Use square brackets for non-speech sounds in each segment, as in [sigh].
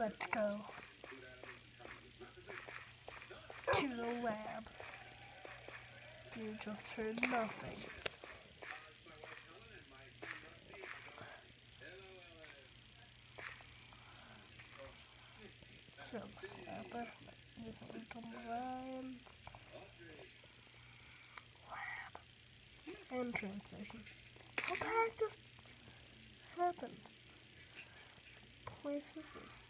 Let's go to the lab. You just heard nothing. Ryan. Lab. And train station. What the heck just happened? Place is this?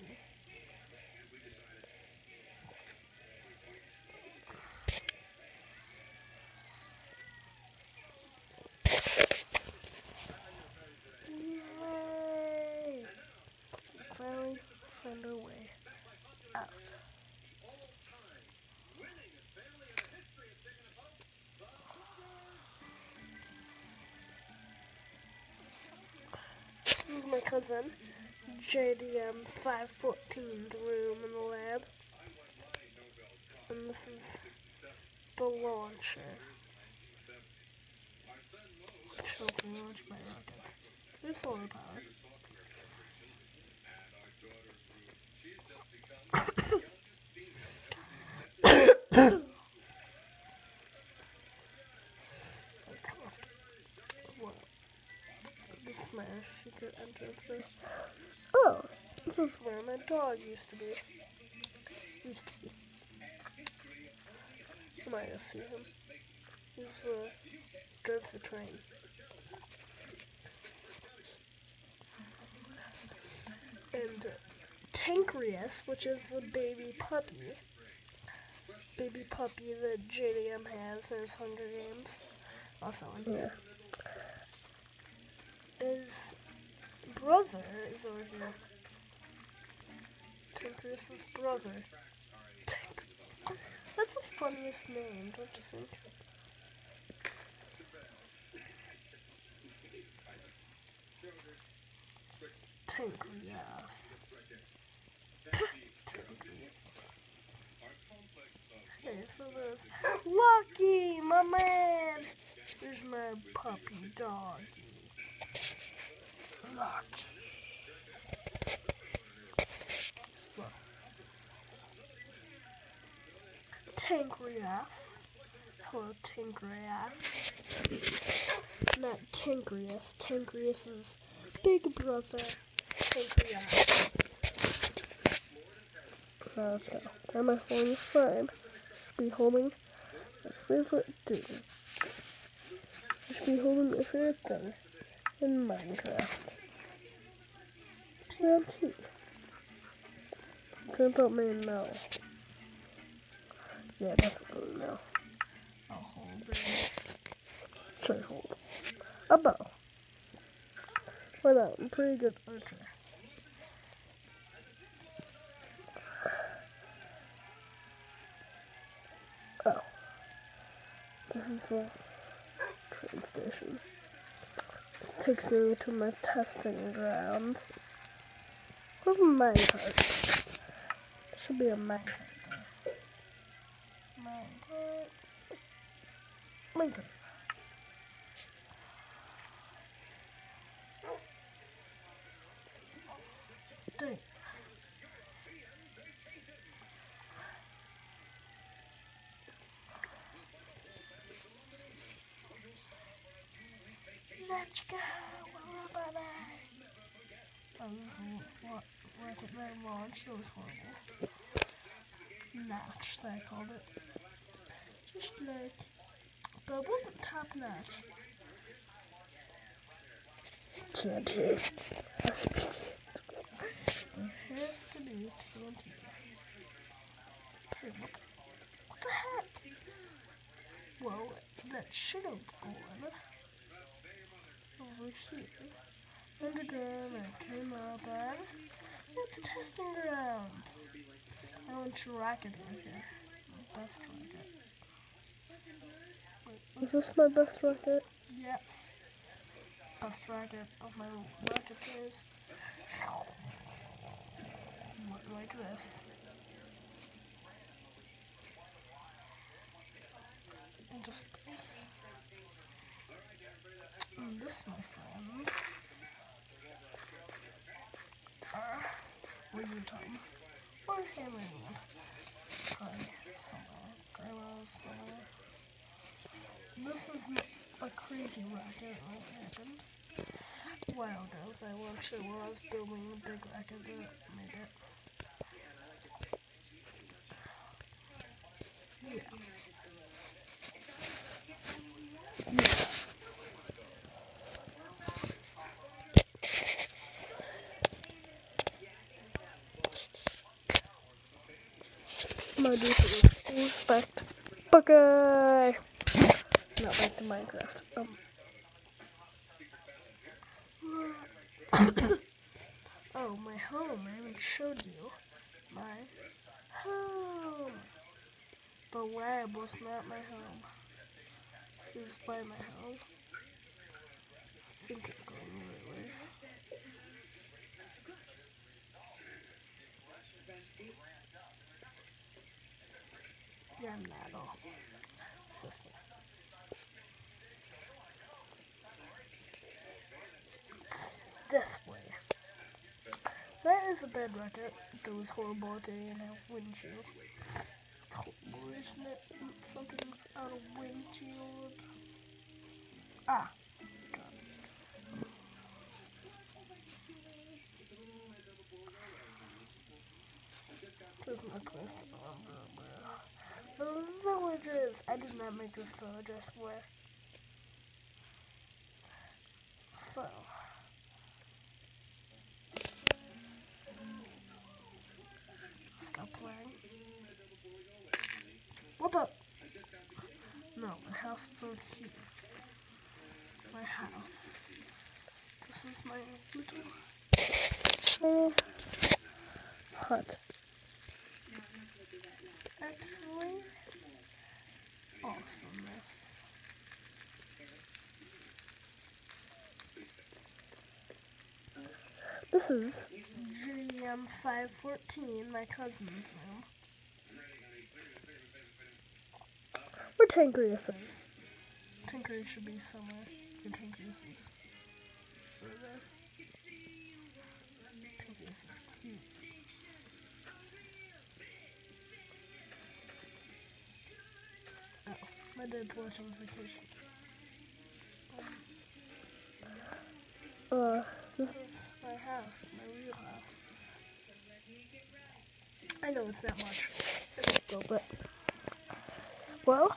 found our way out. This is my cousin, JDM 514's room in the lab. And this is the launcher. Be launched by rockets. They're solar powered. What? Oh, this is where my dog used to be. Used to be. You might have seen him. He's uh, drove the train. And uh, Tancreus, which is the baby puppy. Baby puppy that JDM has in his Hunger Games. Also in here. His brother is over here. Tancreus's brother. Tank. That's the funniest name, don't you think? Tancreus. Lucky, my man. There's my puppy doggy. Lucky. Tancreus. Hello, Tancreus. Not Tancreus. Tancreus's big brother. Tancreus. Okay. Am I holding fine? Should be holding my favorite thing. I should be holding my favorite thing in Minecraft. TNT. Turns out me no. Yeah, definitely no. I'll hold it. Should hold. A bow. Why not? I'm pretty good archer. Train station. Takes me to my testing ground. Where's my? There should be a minecart. Mine card. Mine. Dang. Oh, man. That was horrible. Notch, they called it. Just like, but it wasn't top notch. Has to be TNT. What the heck? Well, that should have gone over here. And then I came up and at the testing ground. I want to rocket over here. My best rocket. Is this my best racket? Yes. Best racket of my racket is like this. Into space. And this, my friend, are Reading Time. Or Hammerman. Try somewhere. Grandma's somewhere. This is a crazy racket like happened. A while ago, I watched it while I was building a big racket that made it. Yeah. Yeah. Gonna do respect. Okay. Not back to Minecraft. Um. [coughs] oh, my home. I haven't showed you. My home. The lab was not my home. It was by my home. I think it's going the right way. Sister. This way. That is a bed racket. That was horrible today and a windshield. It's horrible, isn't it? Something's out of windshield. Ah. This place. The villages. I did not make this village, I swear. So. Stop playing. What the? No, my house is over here. My house. This is my little hut. Actually awesomeness. This is JDM 514, my cousin's room. where Tankerius is. Tinker should be somewhere. Your Tinker is where this. Tinker is my vacation. Uh, my my real house. I know it's not much. but well,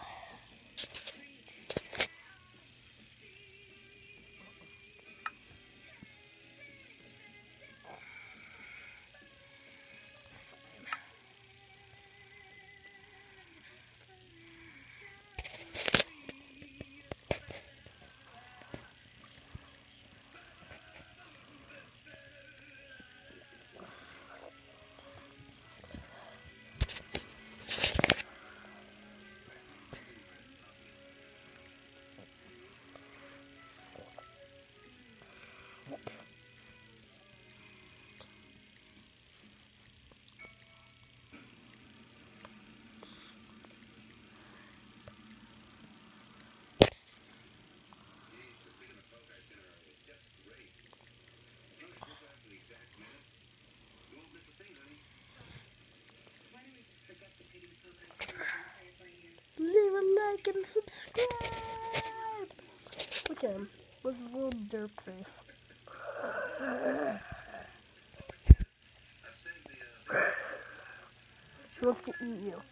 With his little derp face. He wants to eat you.